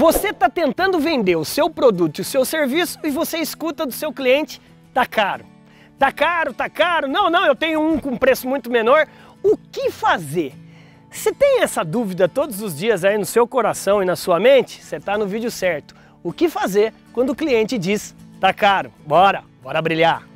Você está tentando vender o seu produto e o seu serviço e você escuta do seu cliente, tá caro. Tá caro, tá caro. Não, não, eu tenho um com preço muito menor. O que fazer? Se tem essa dúvida todos os dias aí no seu coração e na sua mente, você está no vídeo certo. O que fazer quando o cliente diz tá caro? Bora, bora brilhar.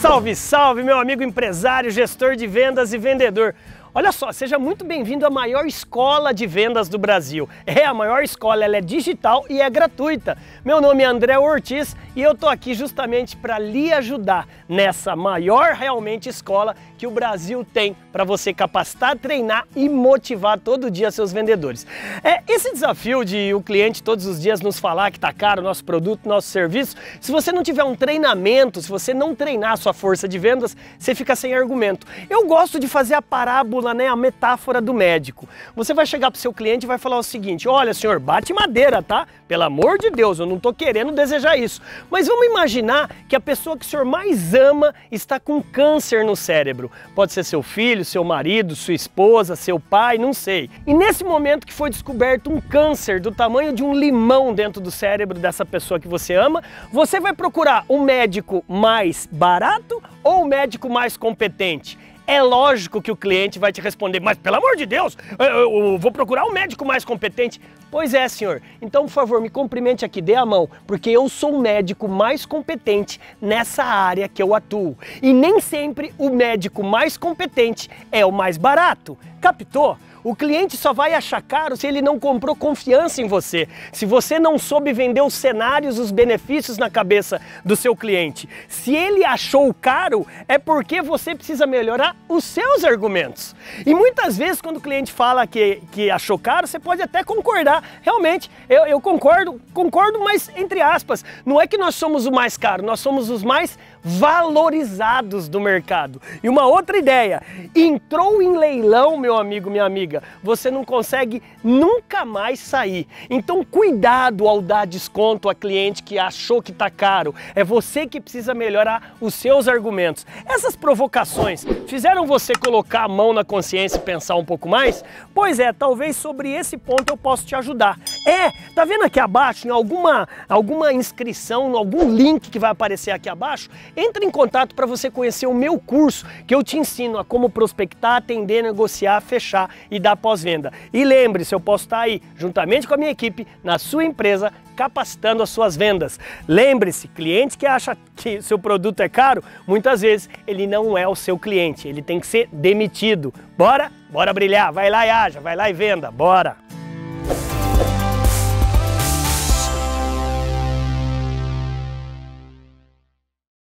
Salve, salve, meu amigo empresário, gestor de vendas e vendedor. Olha só, seja muito bem-vindo à maior escola de vendas do Brasil. É a maior escola, ela é digital e é gratuita. Meu nome é André Ortiz e eu tô aqui justamente para lhe ajudar nessa maior realmente escola que o Brasil tem para você capacitar, treinar e motivar todo dia seus vendedores. É esse desafio de o cliente todos os dias nos falar que tá caro o nosso produto, nosso serviço. Se você não tiver um treinamento, se você não treinar a sua força de vendas, você fica sem argumento. Eu gosto de fazer a parábola né, a metáfora do médico. Você vai chegar para o seu cliente e vai falar o seguinte: olha, senhor, bate madeira, tá? Pelo amor de Deus, eu não estou querendo desejar isso. Mas vamos imaginar que a pessoa que o senhor mais ama está com câncer no cérebro. Pode ser seu filho, seu marido, sua esposa, seu pai, não sei. E nesse momento que foi descoberto um câncer do tamanho de um limão dentro do cérebro dessa pessoa que você ama, você vai procurar o médico mais barato ou o médico mais competente? É lógico que o cliente vai te responder, mas pelo amor de Deus, eu, eu vou procurar um médico mais competente. Pois é, senhor. Então, por favor, me cumprimente aqui, dê a mão, porque eu sou o médico mais competente nessa área que eu atuo. E nem sempre o médico mais competente é o mais barato. Captou? O cliente só vai achar caro se ele não comprou confiança em você, se você não soube vender os cenários, os benefícios na cabeça do seu cliente. Se ele achou caro, é porque você precisa melhorar os seus argumentos. E muitas vezes, quando o cliente fala que, que achou caro, você pode até concordar. Realmente, eu, eu concordo, concordo, mas entre aspas, não é que nós somos o mais caro, nós somos os mais valorizados do mercado. E uma outra ideia, entrou em leilão, meu amigo, minha amiga, você não consegue nunca mais sair. Então cuidado ao dar desconto a cliente que achou que está caro. É você que precisa melhorar os seus argumentos. Essas provocações fizeram você colocar a mão na consciência e pensar um pouco mais? Pois é, talvez sobre esse ponto eu possa te ajudar. É, tá vendo aqui abaixo, em alguma, alguma inscrição, algum link que vai aparecer aqui abaixo, entre em contato para você conhecer o meu curso, que eu te ensino a como prospectar, atender, negociar, fechar e dar pós-venda. E lembre-se, eu posso estar aí, juntamente com a minha equipe, na sua empresa, capacitando as suas vendas. Lembre-se, cliente que acha que seu produto é caro, muitas vezes ele não é o seu cliente, ele tem que ser demitido. Bora? Bora brilhar, vai lá e haja, vai lá e venda, bora!